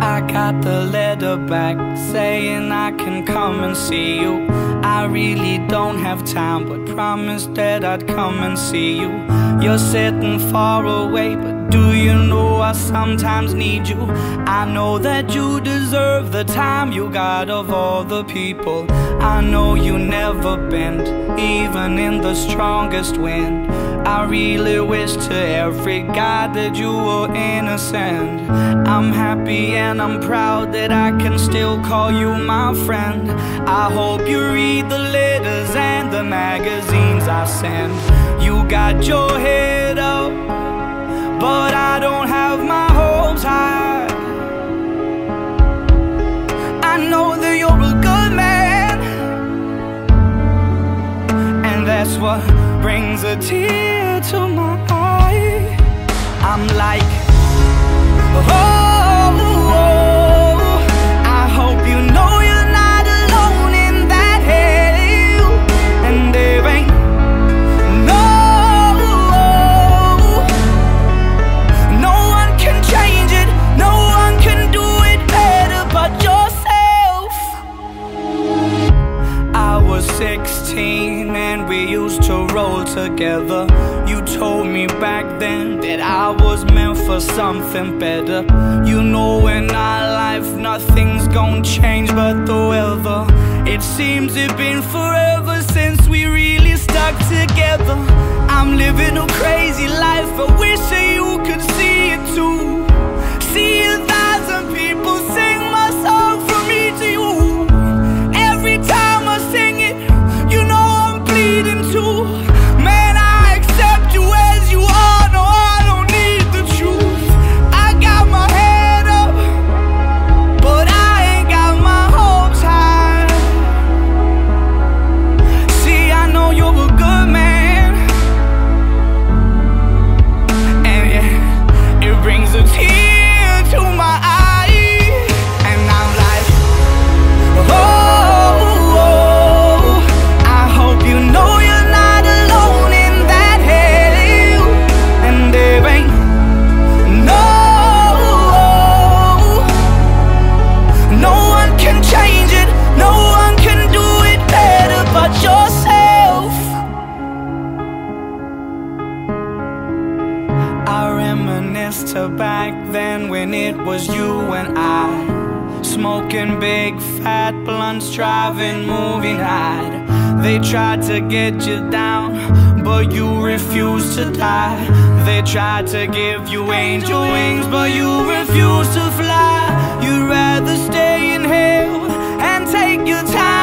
I got the letter back saying I can come and see you. I really don't have time, but promised that I'd come and see you. You're sitting far away, but do you know I sometimes need you? I know that you deserve the time you got of all the people. I know you never bend, even in the strongest wind. I really wish to every God that you were innocent. I'm happy and I'm proud that I can still call you my friend. I hope you read the letters and the magazines I send. You got your head up, but I don't have my hopes high. I know that you're a good man, and that's what brings a tear to my eye. I'm like, 16 and we used to roll together. You told me back then that I was meant for something better. You know, in our life, nothing's gonna change but the weather. It seems it's been forever since we really stuck together. I'm living a crazy life, back then when it was you and I. Smoking big fat blunts, driving movie night They tried to get you down, but you refused to die. They tried to give you angel wings, but you refused to fly. You'd rather stay in hell and take your time